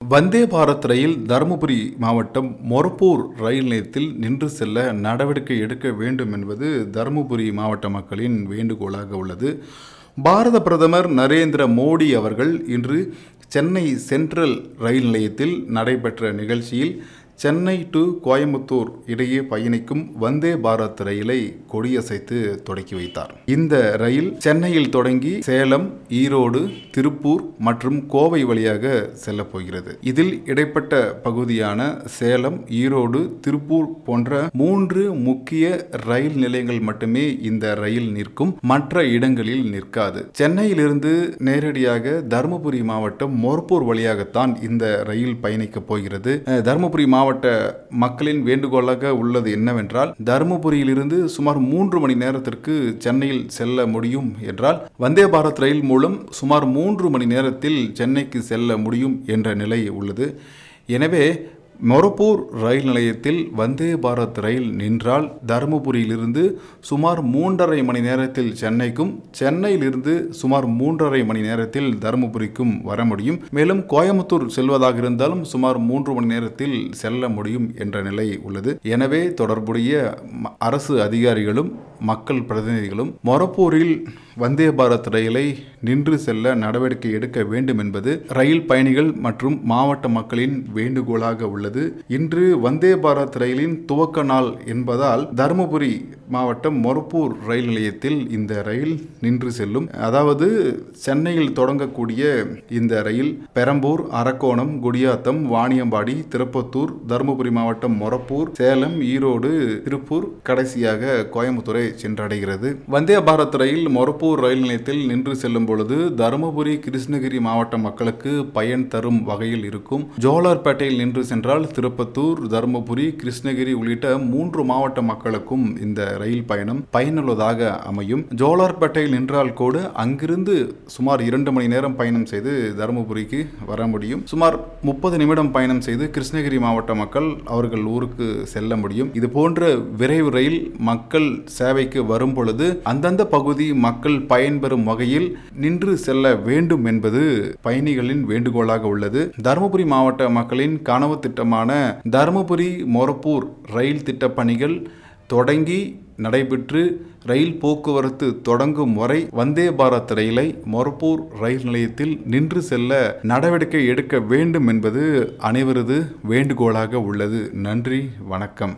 வந்தே பாரத் ரயில் தருமபுரி மாவட்டம் மொரப்பூர் ரயில் நிலையத்தில் நின்று செல்ல நடவடிக்கை எடுக்க வேண்டும் என்பது தருமபுரி மாவட்ட மக்களின் வேண்டுகோளாக உள்ளது. பாரத பிரதமர் நரேந்திர மோடி அவர்கள் இன்று சென்னை சென்ட்ரல் ரயில் நிலையத்தில் நடைபெற்ற நிகழ்ச்சியில் சென்னை டு கோயம்புத்தூர் இடையே பயணிக்கும் வந்தே பாரத் ரயிலை கொடியசைத்து தொடக்கி வைத்தார். இந்த ரயில் சென்னையில் தொடங்கி சேலம் ஈரோடு திருப்பூர் மற்றும் கோவை வழியாக செல்லப் போகிறது. இதில் இடைப்பட்ட பகுதியான சேலம் ஈரோடு திருப்பூர் போன்ற மூன்று முக்கிய ரயில் நிலையங்கள் மட்டுமே இந்த ரயில் நிற்கும். மற்ற இடங்களில் நிற்காது. சென்னையிலிருந்து நேரடியாக தருமபுரி மாவட்டம் மொர்பூர் வழியாகத்தான் இந்த ரயில் பயணிக்கப் போகிறது. தருமபுரி மாவட்டம் மாவட்ட மக்களின் வேண்டுகோளாக உள்ளது என்னவென்றால் தருமபுரியிலிருந்து சுமார் மூன்று மணி நேரத்திற்கு சென்னையில் செல்ல முடியும் என்றால் வந்தே பாரத் ரயில் மூலம் சுமார் மூன்று மணி நேரத்தில் சென்னைக்கு செல்ல முடியும் என்ற நிலை உள்ளது. எனவே மொரப்பூர் ரயில் நிலையத்தில் வந்தே பாரத் ரயில் நின்றால் தருமபுரியிலிருந்து சுமார் மூன்றரை மணி நேரத்தில் சென்னைக்கும் சென்னையிலிருந்து சுமார் மூன்றரை மணி நேரத்தில் தருமபுரிக்கும் வர முடியும். மேலும் கோயம்புத்தூர் செல்வதாக இருந்தாலும் சுமார் மூன்று மணி நேரத்தில் செல்ல முடியும் என்ற நிலை உள்ளது. எனவே தொடர்புடைய ம- அரசு அதிகாரிகளும் மக்கள் பிரதிநிதிகளும் மொரப்பூரில் வந்தே பாரத் ரயிலை நின்று செல்ல நடவடிக்கை எடுக்க வேண்டும் என்பது ரயில் பயணிகள் மற்றும் மாவட்ட மக்களின் வேண்டுகோளாக உள்ளது. உள்ளது இன்று வந்தே பாரத் ரயிலின் துவக்க நாள் என்பதால் தருமபுரி மாவட்டம் மொரப்பூர் ரயில் நிலையத்தில் இந்த ரயில் நின்று செல்லும். அதாவது சென்னையில் தொடங்கக்கூடிய இந்த ரயில் பெரம்பூர் அரக்கோணம் குடியாத்தம் வாணியம்பாடி திருப்பத்தூர் தருமபுரி மாவட்டம் மொரப்பூர் சேலம் ஈரோடு திருப்பூர் கடைசியாக கோயம்புத்தூரை சென்றடைகிறது. வந்தே பாரத் ரயில் மொரப்பூர் ரயில் நிலையத்தில் நின்று செல்லும் பொழுது தருமபுரி கிருஷ்ணகிரி மாவட்ட மக்களுக்கு பயன் தரும் வகையில் இருக்கும். ஜோலார்பேட்டையில் நின்று சென்றால் திருப்பத்தூர் தருமபுரி கிருஷ்ணகிரி உள்ளிட்ட மூன்று மாவட்ட மக்களுக்கும் இந்த ரயில் பயணம் பயனுள்ளதாக அமையும். ஜோலார்பேட்டையில் நின்றால் கூட அங்கிருந்து சுமார் இரண்டு மணி நேரம் பயணம் செய்து தருமபுரிக்கு வர முடியும். சுமார் முப்பது நிமிடம் பயணம் செய்து கிருஷ்ணகிரி மாவட்ட மக்கள் அவர்கள் ஊருக்கு செல்ல முடியும். இது போன்ற விரைவு ரயில் மக்கள் சேவைக்கு வரும் பொழுது அந்தந்த பகுதி மக்கள் பயன்பெறும் வகையில் நின்று செல்ல வேண்டும் என்பது பயணிகளின் வேண்டுகோளாக உள்ளது. தருமபுரி மாவட்ட மக்களின் கனவு திட்டமான தருமபுரி மொரப்பூர் ரயில் திட்ட பணிகள் தொடங்கி நடைபெற்று ரயில் போக்குவரத்து தொடங்கும் வரை வந்தே பாரத் ரயிலை மொரப்பூர் ரயில் நிலையத்தில் நின்று செல்ல நடவடிக்கை எடுக்க வேண்டும் என்பது அனைவரது வேண்டுகோளாக உள்ளது. நன்றி வணக்கம்.